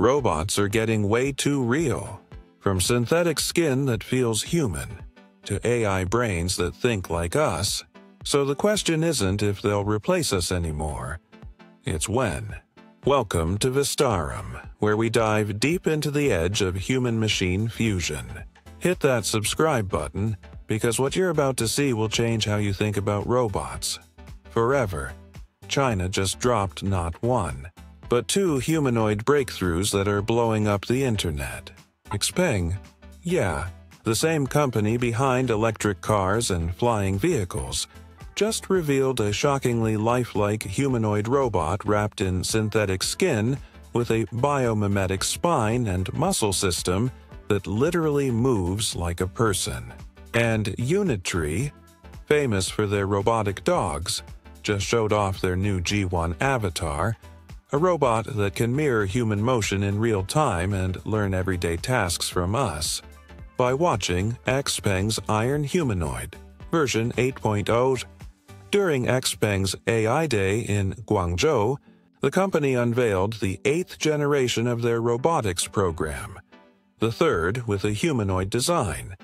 Robots are getting way too real. From synthetic skin that feels human to AI brains that think like us. So the question isn't if they'll replace us anymore, it's when. Welcome to Vistarum, where we dive deep into the edge of human machine fusion. Hit that subscribe button because what you're about to see will change how you think about robots. Forever. China just dropped not one, but two humanoid breakthroughs that are blowing up the internet. Xpeng? Yeah, the same company behind electric cars and flying vehicles, just revealed a shockingly lifelike humanoid robot wrapped in synthetic skin with a biomimetic spine and muscle system that literally moves like a person. And Unitree, famous for their robotic dogs, just showed off their new G1 avatar, a robot that can mirror human motion in real time and learn everyday tasks from us by watching Xpeng's Iron Humanoid, version 8.0. During Xpeng's AI Day in Guangzhou, the company unveiled the eighth generation of their robotics program, the third with a humanoid design.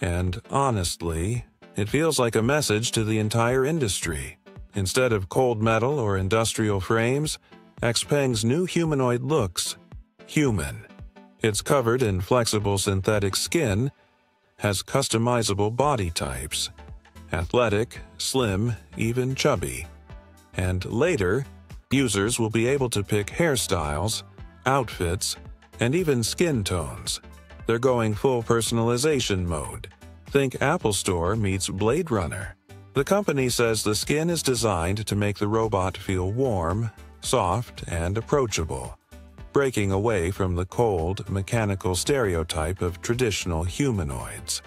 And honestly, it feels like a message to the entire industry. Instead of cold metal or industrial frames, Xpeng's new humanoid looks human. It's covered in flexible synthetic skin, has customizable body types athletic, slim, even chubby. And later, users will be able to pick hairstyles, outfits, and even skin tones. They're going full personalization mode. Think Apple Store meets Blade Runner. The company says the skin is designed to make the robot feel warm, soft, and approachable breaking away from the cold, mechanical stereotype of traditional humanoids.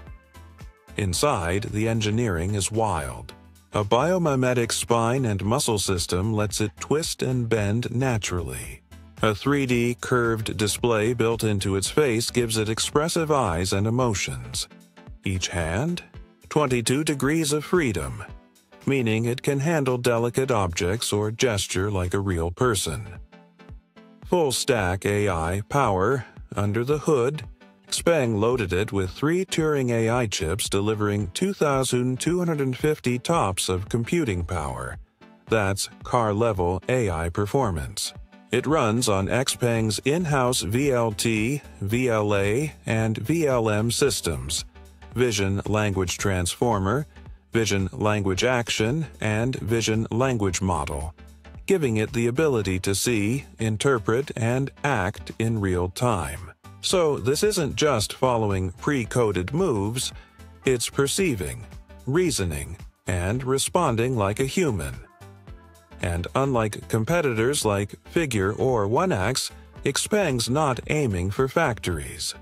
Inside, the engineering is wild. A biomimetic spine and muscle system lets it twist and bend naturally. A 3D curved display built into its face gives it expressive eyes and emotions. Each hand, 22 degrees of freedom, meaning it can handle delicate objects or gesture like a real person. Full stack AI power under the hood. Xpeng loaded it with three Turing AI chips delivering 2,250 TOPS of computing power. That's car level AI performance. It runs on Xpeng's in house VLT, VLA, and VLM systems Vision Language Transformer, Vision Language Action, and Vision Language Model giving it the ability to see, interpret, and act in real time. So this isn't just following pre-coded moves, it's perceiving, reasoning, and responding like a human. And unlike competitors like Figure or 1X, Xpeng's not aiming for factories.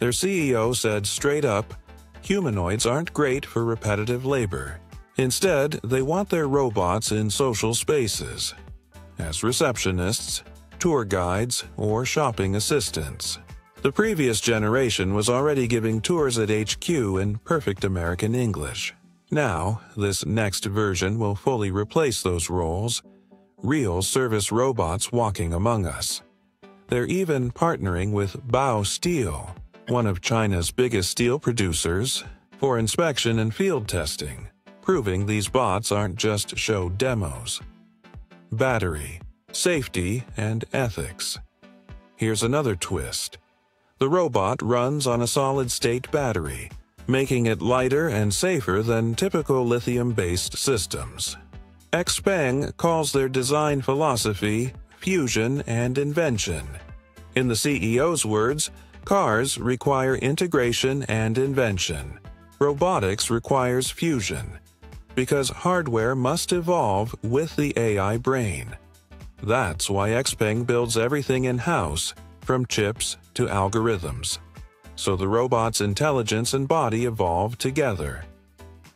Their CEO said straight up, humanoids aren't great for repetitive labor. Instead, they want their robots in social spaces, as receptionists, tour guides, or shopping assistants. The previous generation was already giving tours at HQ in perfect American English. Now, this next version will fully replace those roles real service robots walking among us. They're even partnering with Baosteel, one of China's biggest steel producers, for inspection and field testing, proving these bots aren't just show demos battery, safety, and ethics. Here's another twist. The robot runs on a solid-state battery, making it lighter and safer than typical lithium-based systems. Xpeng calls their design philosophy fusion and invention. In the CEO's words, cars require integration and invention. Robotics requires fusion because hardware must evolve with the AI brain. That's why Xpeng builds everything in-house, from chips to algorithms. So the robot's intelligence and body evolve together.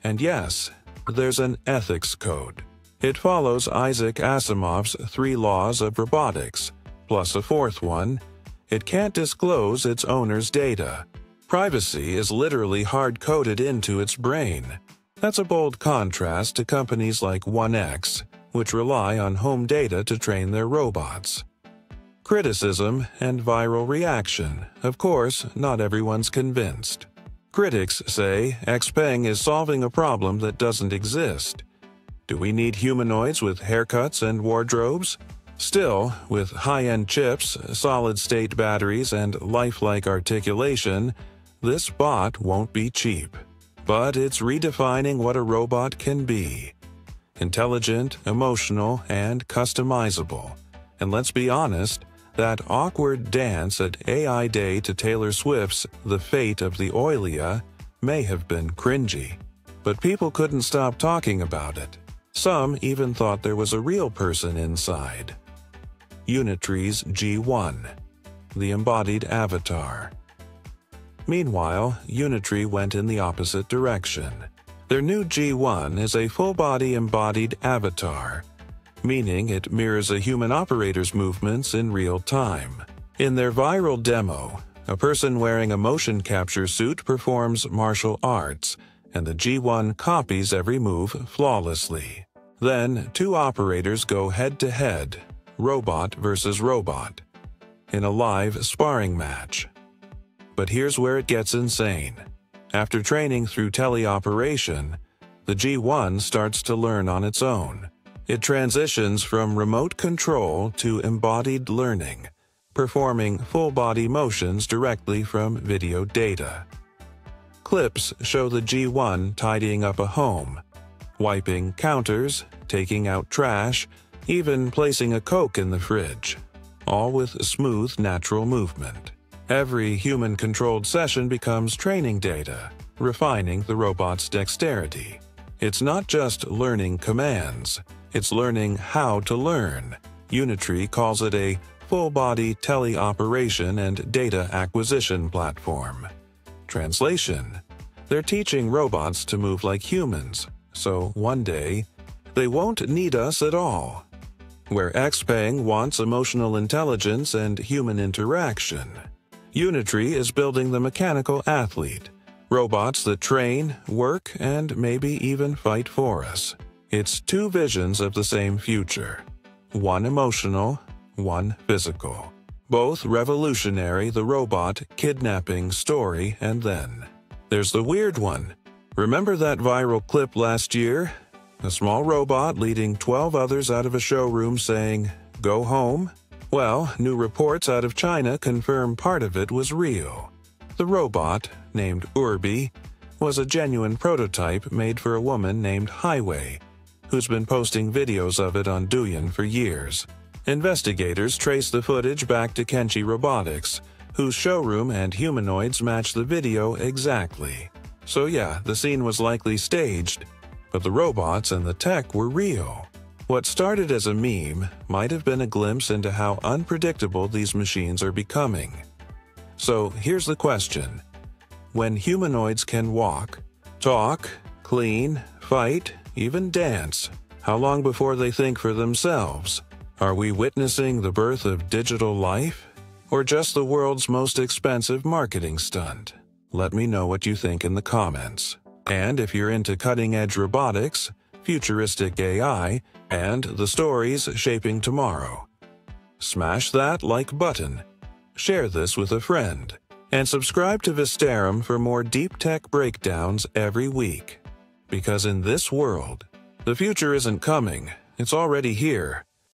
And yes, there's an ethics code. It follows Isaac Asimov's three laws of robotics, plus a fourth one, it can't disclose its owner's data. Privacy is literally hard-coded into its brain. That's a bold contrast to companies like 1X, which rely on home data to train their robots. Criticism and viral reaction. Of course, not everyone's convinced. Critics say Xpeng is solving a problem that doesn't exist. Do we need humanoids with haircuts and wardrobes? Still, with high-end chips, solid-state batteries, and lifelike articulation, this bot won't be cheap. But it's redefining what a robot can be. Intelligent, emotional, and customizable. And let's be honest, that awkward dance at AI Day to Taylor Swift's The Fate of the Ophelia may have been cringy. But people couldn't stop talking about it. Some even thought there was a real person inside. Unitree's G1, the embodied avatar. Meanwhile, Unitree went in the opposite direction. Their new G1 is a full-body embodied avatar, meaning it mirrors a human operator's movements in real time. In their viral demo, a person wearing a motion capture suit performs martial arts, and the G1 copies every move flawlessly. Then, two operators go head-to-head, robot versus robot, in a live sparring match. But here's where it gets insane. After training through teleoperation, the G1 starts to learn on its own. It transitions from remote control to embodied learning, performing full-body motions directly from video data. Clips show the G1 tidying up a home, wiping counters, taking out trash, even placing a Coke in the fridge, all with smooth, natural movement. Every human-controlled session becomes training data, refining the robot's dexterity. It's not just learning commands, it's learning how to learn. Unitree calls it a full-body teleoperation and data acquisition platform. Translation They're teaching robots to move like humans, so one day, they won't need us at all. Where Xpeng wants emotional intelligence and human interaction, Unitree is building the mechanical athlete, robots that train, work, and maybe even fight for us. It's two visions of the same future. One emotional, one physical. Both revolutionary the robot kidnapping story and then. There's the weird one. Remember that viral clip last year a small robot leading 12 others out of a showroom saying, Go home? Well, new reports out of China confirm part of it was real. The robot, named Erbai, was a genuine prototype made for a woman named Highway, who's been posting videos of it on Douyin for years. Investigators trace the footage back to Kenchi Robotics, whose showroom and humanoids match the video exactly. So yeah, the scene was likely staged, but the robots and the tech were real. What started as a meme might have been a glimpse into how unpredictable these machines are becoming. So here's the question. When humanoids can walk, talk, clean, fight, even dance, how long before they think for themselves? Are we witnessing the birth of digital life? Or just the world's most expensive marketing stunt? Let me know what you think in the comments. And if you're into cutting-edge robotics, futuristic AI, and the stories shaping tomorrow, smash that like button, share this with a friend, and subscribe to Vistarum for more deep tech breakdowns every week. Because in this world, the future isn't coming, it's already here.